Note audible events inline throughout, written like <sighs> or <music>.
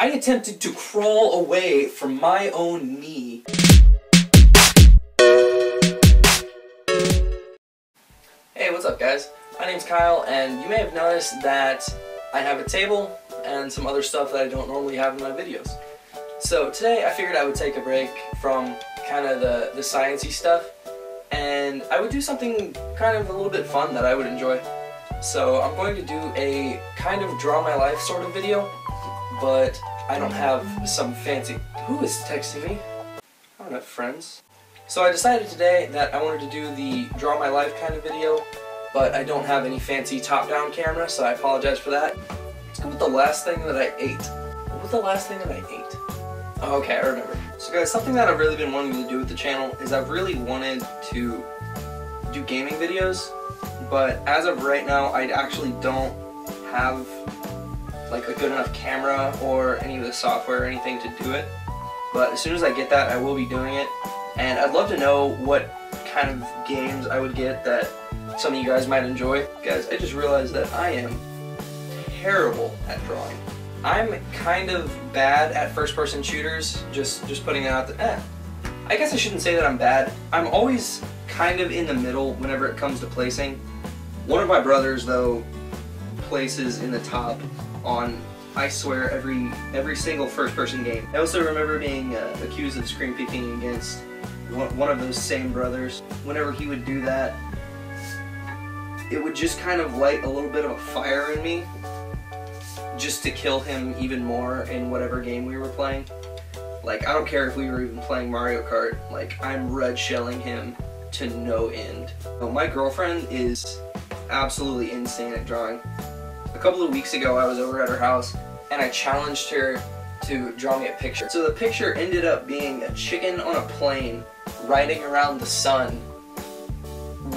I attempted to crawl away from my own knee. Hey, what's up guys? My name's Kyle and you may have noticed that I have a table and some other stuff that I don't normally have in my videos. So today I figured I would take a break from kind of the, the sciencey stuff and I would do something kind of a little bit fun that I would enjoy. So I'm going to do a kind of draw my life sort of video, but I don't have some fancy... Who is texting me? I don't have friends. So I decided today that I wanted to do the draw my life kind of video, but I don't have any fancy top-down camera, so I apologize for that. Let's go with the last thing that I ate. What was the last thing that I ate? Oh, okay, I remember. So guys, something that I've really been wanting to do with the channel is I've really wanted to do gaming videos, but as of right now, I actually don't have like a good enough camera or any of the software or anything to do it. But as soon as I get that, I will be doing it. And I'd love to know what kind of games I would get that some of you guys might enjoy. Guys, I just realized that I am terrible at drawing. I'm kind of bad at first-person shooters, just just putting it out there. Eh. I guess I shouldn't say that I'm bad. I'm always kind of in the middle whenever it comes to placing. One of my brothers, though, places in the top on, I swear, every every single first-person game. I also remember being uh, accused of screen peeking against one, of those same brothers. Whenever he would do that, it would just kind of light a little bit of a fire in me just to kill him even more in whatever game we were playing. Like, I don't care if we were even playing Mario Kart, like, I'm red shelling him to no end. My girlfriend is absolutely insane at drawing. A couple of weeks ago, I was over at her house, and I challenged her to draw me a picture. So the picture ended up being a chicken on a plane riding around the sun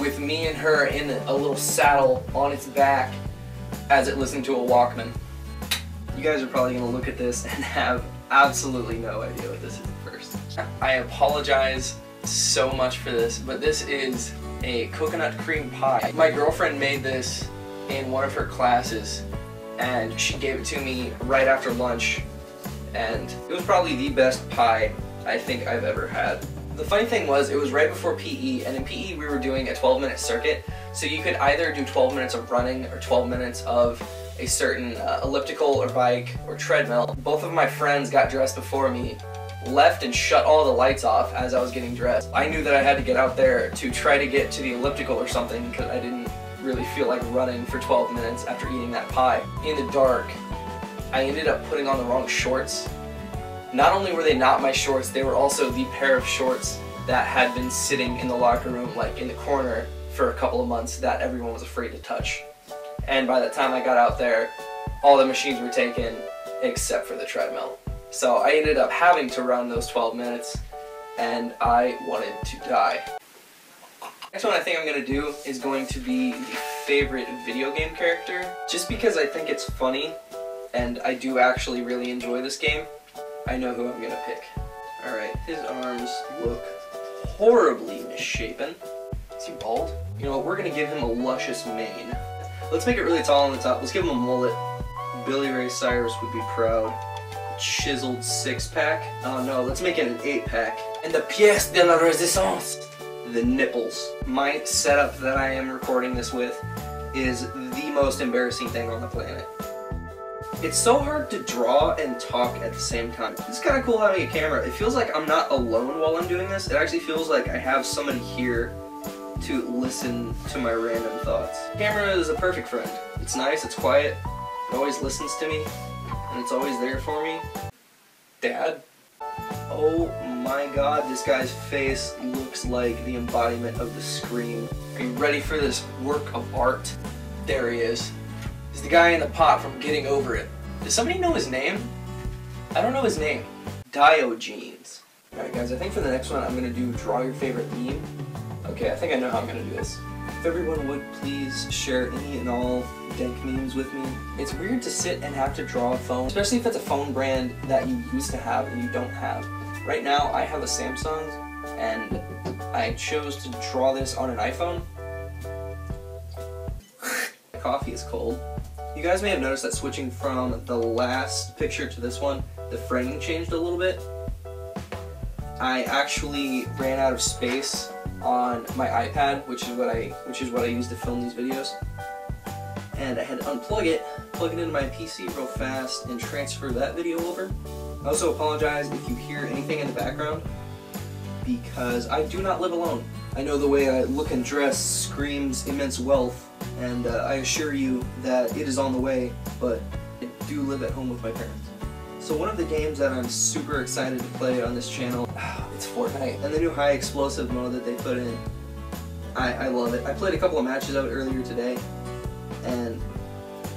with me and her in a little saddle on its back as it listened to a Walkman. You guys are probably going to look at this <laughs> and have absolutely no idea what this is at first. I apologize so much for this, but this is a coconut cream pie. My girlfriend made this in one of her classes and she gave it to me right after lunch and it was probably the best pie I think I've ever had. The funny thing was, it was right before PE, and in PE we were doing a 12 minute circuit, so you could either do 12 minutes of running or 12 minutes of a certain uh, elliptical or bike or treadmill. Both of my friends got dressed before me, left and shut all the lights off as I was getting dressed. I knew that I had to get out there to try to get to the elliptical or something because I didn't really feel like running for 12 minutes after eating that pie. In the dark, I ended up putting on the wrong shorts. Not only were they not my shorts, they were also the pair of shorts that had been sitting in the locker room, like in the corner, for a couple of months that everyone was afraid to touch. And by the time I got out there, all the machines were taken except for the treadmill. So I ended up having to run those 12 minutes and I wanted to die. Next one I think I'm to do is going to be the favorite video game character. Just because I think it's funny and I do actually really enjoy this game, I know who I'm to pick. Alright, his arms look horribly misshapen. Is he bald? You know what, we're to give him a luscious mane. Let's make it really tall on the top. Let's give him a mullet. Billy Ray Cyrus would be proud. Chiseled six pack. Oh no, let's make it an eight pack. And the pièce de la résistance. The nipples. My setup that I am recording this with is the most embarrassing thing on the planet. It's so hard to draw and talk at the same time. It's kind of cool having a camera. It feels like I'm not alone while I'm doing this. It actually feels like I have somebody here to listen to my random thoughts. Camera is a perfect friend. It's nice, it's quiet, it always listens to me, and it's always there for me. Dad? Oh my god, this guy's face looks like the embodiment of the scream. Are you ready for this work of art? There he is. He's the guy in the pot from Getting Over It. Does somebody know his name? I don't know his name. Diogenes. Alright guys, I think for the next one I'm going to do draw your favorite meme. Okay, I think I know how I'm gonna do this. If everyone would please share any and all dank memes with me. It's weird to sit and have to draw a phone, especially if it's a phone brand that you used to have and you don't have. Right now, I have a Samsung, and I chose to draw this on an iPhone. <laughs> Coffee is cold. You guys may have noticed that switching from the last picture to this one, the framing changed a little bit. I actually ran out of space on my iPad, which is what I which is what I use to film these videos. And I had to unplug it, plug it into my PC real fast, and transfer that video over. I also apologize if you hear anything in the background, because I do not live alone. I know the way I look and dress screams immense wealth, and uh, I assure you that it is on the way, but I do live at home with my parents. So one of the games that I'm super excited to play on this channel, <sighs> it's Fortnite, and the new high explosive mode that they put in. I, I love it. I played a couple of matches of it earlier today, and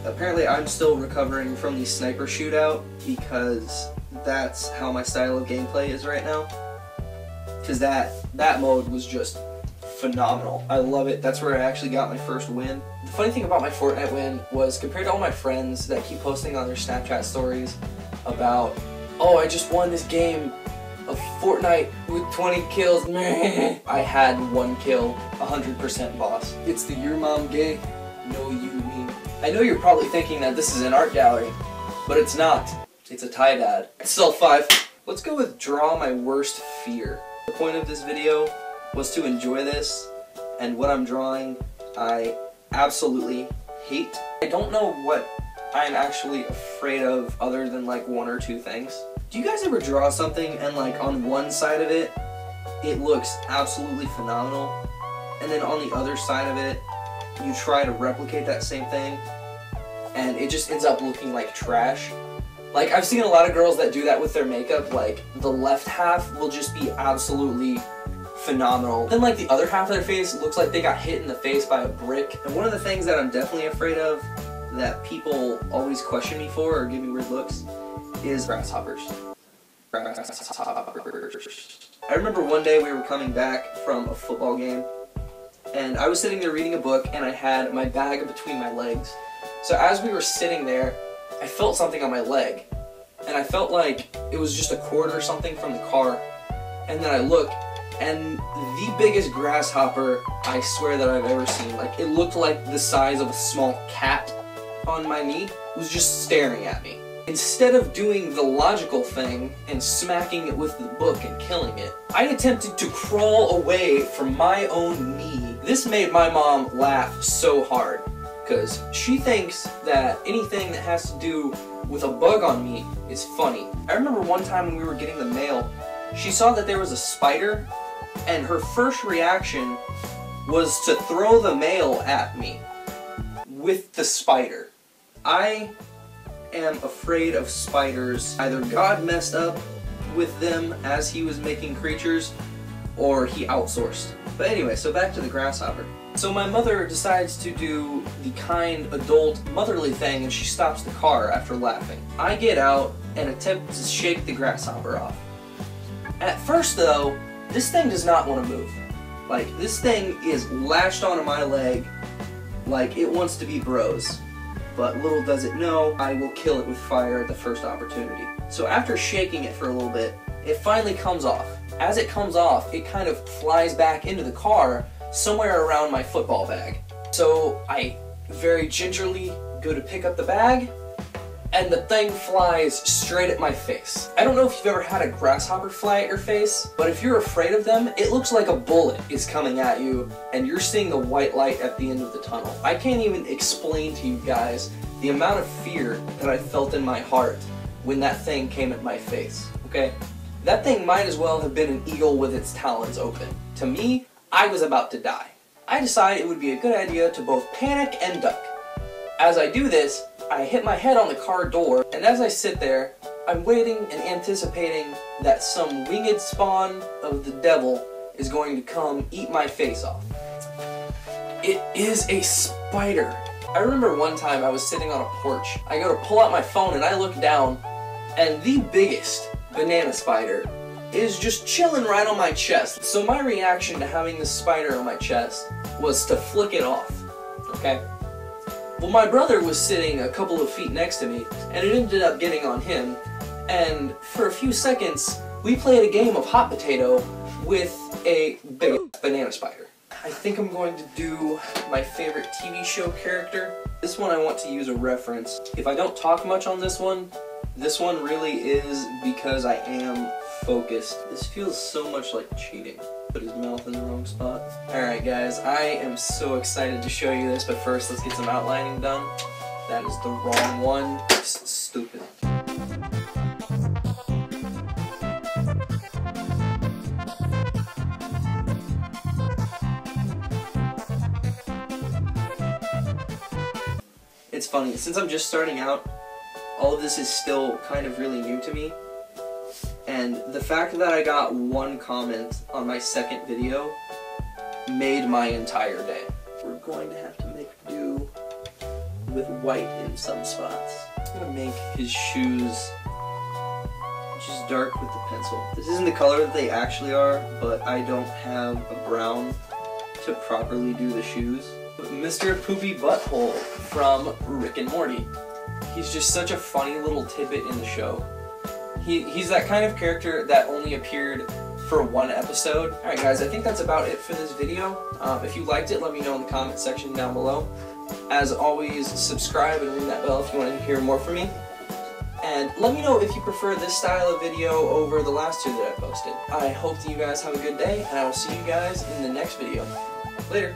apparently I'm still recovering from the sniper shootout because that's how my style of gameplay is right now. Because that, that mode was just phenomenal. I love it. That's where I actually got my first win. The funny thing about my Fortnite win was compared to all my friends that keep posting on their Snapchat stories about, oh, I just won this game of Fortnite with 20 kills. <laughs> Man. I had one kill, 100% boss. It's the your mom gay, no you me. I know you're probably thinking that this is an art gallery, but it's not. It's a tie dad. It's still five. Let's go with draw my worst fear. The point of this video was to enjoy this, and what I'm drawing, I absolutely hate. I don't know what I'm actually afraid of other than like one or two things. Do you guys ever draw something and like on one side of it, it looks absolutely phenomenal, and then on the other side of it, you try to replicate that same thing, and it just ends up looking like trash? Like, I've seen a lot of girls that do that with their makeup, like, the left half will just be absolutely phenomenal. Then like the other half of their face looks like they got hit in the face by a brick. And one of the things that I'm definitely afraid of that people always question me for or give me weird looks is grasshoppers. Grasshoppers. I remember one day we were coming back from a football game and I was sitting there reading a book and I had my bag between my legs. So as we were sitting there, I felt something on my leg and I felt like it was just a cord or something from the car and then I look and the biggest grasshopper I swear that I've ever seen. Like it looked like the size of a small cat on my knee was just staring at me. Instead of doing the logical thing and smacking it with the book and killing it, I attempted to crawl away from my own knee. This made my mom laugh so hard because she thinks that anything that has to do with a bug on me is funny. I remember one time when we were getting the mail, she saw that there was a spider and her first reaction was to throw the mail at me with the spider. I am afraid of spiders. Either God messed up with them as he was making creatures, or he outsourced. But anyway, so back to the grasshopper. So my mother decides to do the kind adult motherly thing and she stops the car after laughing. I get out and attempt to shake the grasshopper off. At first though, this thing does not want to move. Like, this thing is latched onto my leg like it wants to be bros. But little does it know, I will kill it with fire at the first opportunity. So after shaking it for a little bit, it finally comes off. As it comes off, it kind of flies back into the car somewhere around my football bag. So I very gingerly go to pick up the bag, and the thing flies straight at my face. I don't know if you've ever had a grasshopper fly at your face, but if you're afraid of them, it looks like a bullet is coming at you and you're seeing the white light at the end of the tunnel. I can't even explain to you guys the amount of fear that I felt in my heart when that thing came at my face, okay? That thing might as well have been an eagle with its talons open. To me, I was about to die. I decide it would be a good idea to both panic and duck. As I do this, I hit my head on the car door, and as I sit there, I'm waiting and anticipating that some winged spawn of the devil is going to come eat my face off. It is a spider. I remember one time I was sitting on a porch. I go to pull out my phone and I look down, and the biggest banana spider is just chilling right on my chest. So my reaction to having this spider on my chest was to flick it off, okay? Well, my brother was sitting a couple of feet next to me, and it ended up getting on him, and for a few seconds, we played a game of hot potato with a big banana spider. I think I'm going to do my favorite TV show character, This one I want to use a reference. If I don't talk much on this one, this one really is because I am focused. This feels so much like cheating. Put his mouth in the wrong spot. Alright guys, I am so excited to show you this, but first let's get some outlining done. That is the wrong one. S stupid. It's funny, since I'm just starting out, all of this is still kind of really new to me. And the fact that I got one comment on my second video made my entire day. We're going to have to make do with white in some spots. I'm gonna make his shoes just dark with the pencil. This isn't the color that they actually are, but I don't have a brown to properly do the shoes. Mr. Poopy Butthole from Rick and Morty. He's just such a funny little tidbit in the show. He, he's that kind of character that only appeared for one episode. Alright guys, I think that's about it for this video. Um, if you liked it, let me know in the comment section down below. As always, subscribe and ring that bell if you want to hear more from me. And let me know if you prefer this style of video over the last two that I posted. I hope that you guys have a good day, and I will see you guys in the next video. Later.